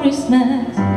Christmas.